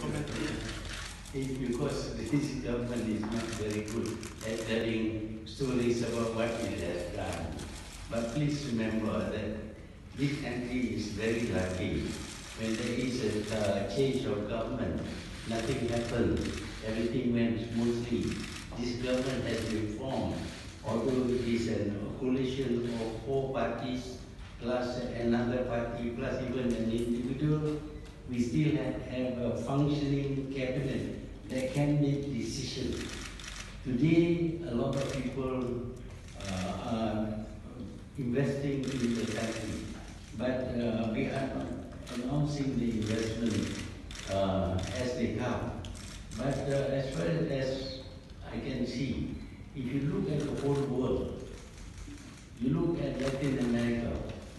comment. It's because this government is not very good at telling stories about what it has done. But please remember that this country is very lucky. When there is a uh, change of government, nothing happened. Everything went smoothly. This government has been formed, although it is a coalition of four parties plus another party plus even an individual. We still have, a functioning cabinet that can make decisions. Today, a lot of people uh, are investing in the country, but uh, we are not announcing the investment uh, as they come. But uh, as far as I can see, if you look at the whole world, you look at Latin America,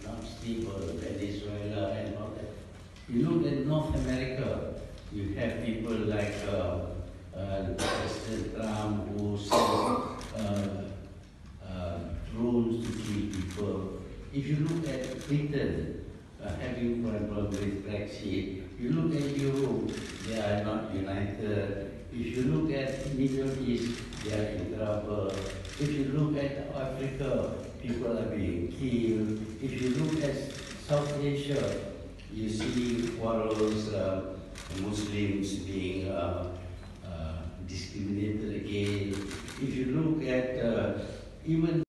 not stable, Venezuela and all that. You look at America, you have people like uh, uh, President Trump who sends uh, uh, drones to kill people. If you look at Britain having problem with Brexit, you look at Europe, they are not united. If you look at Middle East, they are in trouble. If you look at Africa, people are being killed. If you look at South Asia, you see quarrels, uh, Muslims being uh, uh, discriminated against. If you look at uh, even